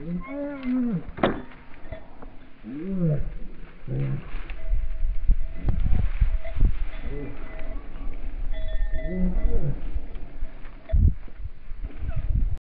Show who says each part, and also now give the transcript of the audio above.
Speaker 1: Mm.